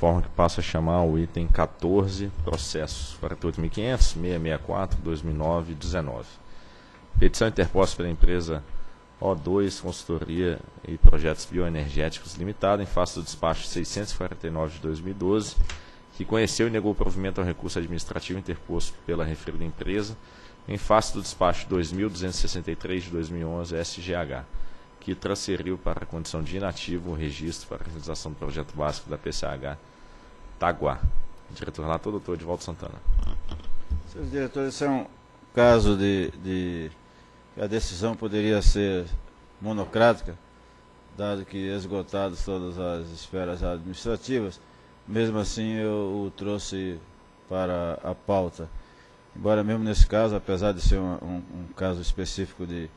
forma que passa a chamar o item 14, processos 48.500, 664, 2009 19. Petição interposta pela empresa O2 Consultoria e Projetos Bioenergéticos Limitada, em face do despacho 649 de 2012, que conheceu e negou o provimento ao recurso administrativo interposto pela referida empresa, em face do despacho 2263 de 2011 SGH, que transferiu para a condição de inativo o registro para a realização do projeto básico da PCH Taguá. Diretor relator, doutor Edvaldo Santana. Senhores diretores, esse é um caso de, de a decisão poderia ser monocrática, dado que esgotadas todas as esferas administrativas, mesmo assim eu o trouxe para a pauta. Embora mesmo nesse caso, apesar de ser um, um, um caso específico de,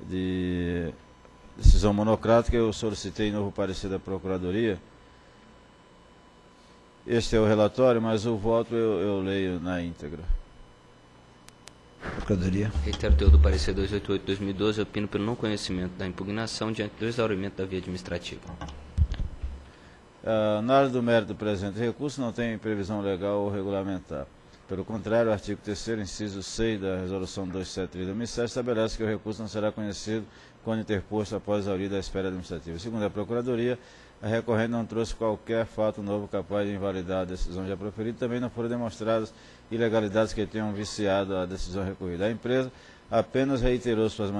de decisão monocrática, eu solicitei novo parecer da Procuradoria. Este é o relatório, mas o voto eu, eu leio na íntegra. Procuradoria. Reitero teu do parecer 288-2012, opino pelo não conhecimento da impugnação diante do exaurimento da via administrativa. A análise do mérito do presente recurso não tem previsão legal ou regulamentar. Pelo contrário, o artigo 3 inciso 6 da Resolução 273 de 2007 estabelece que o recurso não será conhecido quando interposto após a da esfera administrativa. Segundo a Procuradoria, a recorrente não trouxe qualquer fato novo capaz de invalidar a decisão já proferida, também não foram demonstradas ilegalidades que tenham viciado a decisão recorrida. A empresa apenas reiterou suas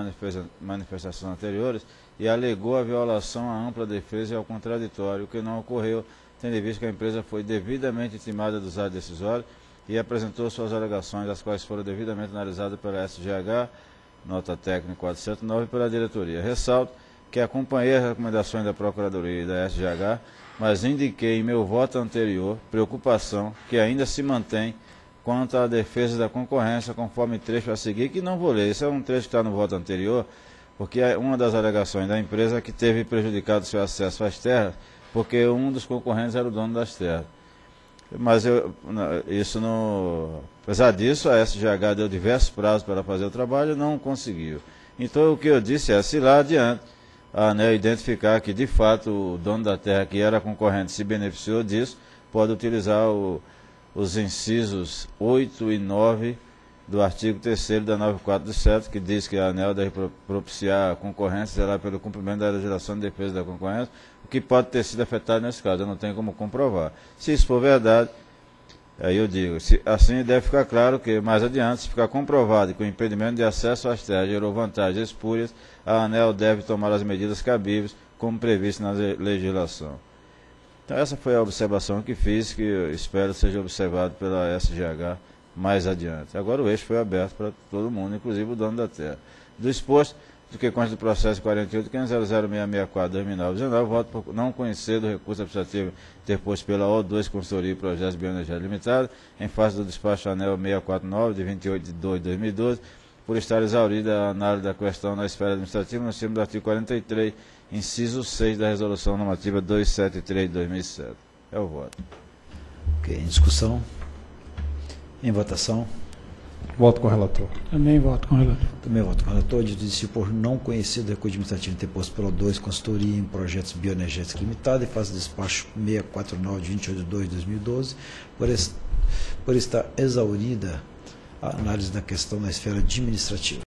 manifestações anteriores e alegou a violação à ampla defesa e ao contraditório, o que não ocorreu, tendo em vista que a empresa foi devidamente intimada dos atos decisórios e apresentou suas alegações, as quais foram devidamente analisadas pela SGH, nota técnica 409, pela diretoria. Ressalto que acompanhei as recomendações da Procuradoria e da SGH, mas indiquei em meu voto anterior preocupação que ainda se mantém quanto à defesa da concorrência, conforme trecho a seguir, que não vou ler. Esse é um trecho que está no voto anterior, porque é uma das alegações da empresa que teve prejudicado seu acesso às terras, porque um dos concorrentes era o dono das terras. Mas eu, isso não. Apesar disso, a SGH deu diversos prazos para fazer o trabalho e não conseguiu. Então o que eu disse é, se lá adiante a ANEL identificar que de fato o dono da terra que era concorrente se beneficiou disso, pode utilizar o, os incisos 8 e 9 do artigo 3 da 947, que diz que a ANEL deve propiciar a concorrência será pelo cumprimento da legislação de defesa da concorrência, o que pode ter sido afetado nesse caso, eu não tenho como comprovar. Se isso for verdade, aí eu digo, se, assim deve ficar claro que mais adiante, se ficar comprovado que o impedimento de acesso às terras gerou vantagens espúrias, a ANEL deve tomar as medidas cabíveis, como previsto na legislação. Então essa foi a observação que fiz, que espero seja observado pela SGH mais adiante. Agora o eixo foi aberto para todo mundo, inclusive o dono da terra. Do exposto, do que consta do processo 48, 5000664 2019, voto por não conhecer do recurso administrativo interposto pela O2 Consultoria e Projetos Bioenergéticos Limitada, em face do despacho ANEL 649, de 28 de 2 de 2012, por estar exaurida a análise da questão na esfera administrativa no cima do artigo 43, inciso 6 da Resolução Normativa 273 de 2007. É o voto. Ok, em discussão. Em votação. Voto com o relator. Também voto com o relator. Também voto com o relator. Disse por não conhecido recurso administrativo interposto pelo 2 consultoria em projetos bioenergéticos limitada e faz despacho 649 de 28 de 2 de 2012 por, est por estar exaurida a análise da questão na esfera administrativa.